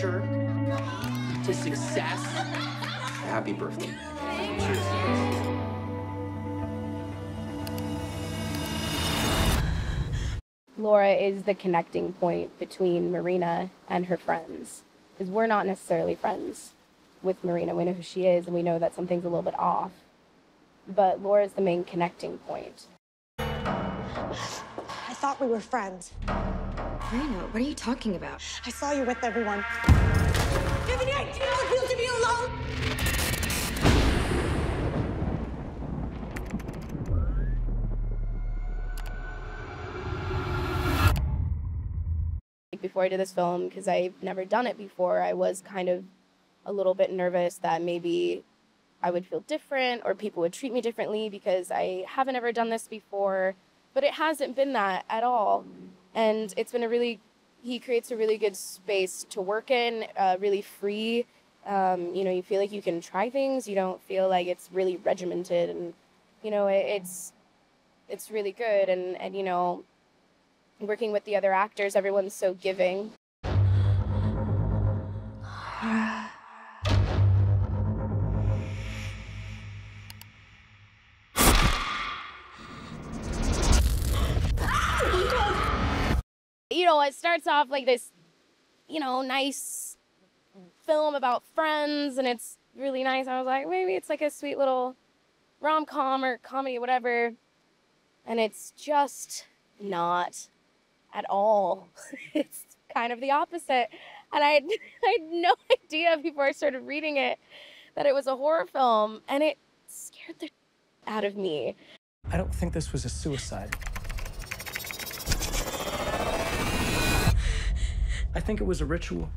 exposure to success. Happy birthday. Cheers. Laura is the connecting point between Marina and her friends. Because we're not necessarily friends with Marina. We know who she is and we know that something's a little bit off. But Laura is the main connecting point. I thought we were friends. Marina, what are you talking about? I saw you with everyone. Do you have any idea how it feels to be alone? Before I did this film, because I've never done it before, I was kind of a little bit nervous that maybe I would feel different or people would treat me differently because I haven't ever done this before. But it hasn't been that at all. And it's been a really, he creates a really good space to work in, uh, really free. Um, you know, you feel like you can try things. You don't feel like it's really regimented, and you know, it, it's it's really good. And and you know, working with the other actors, everyone's so giving. You know, it starts off like this, you know, nice film about friends, and it's really nice. I was like, maybe it's like a sweet little rom com or comedy, or whatever. And it's just not at all. it's kind of the opposite. And I I had no idea before I started reading it that it was a horror film, and it scared the out of me. I don't think this was a suicide. I think it was a ritual.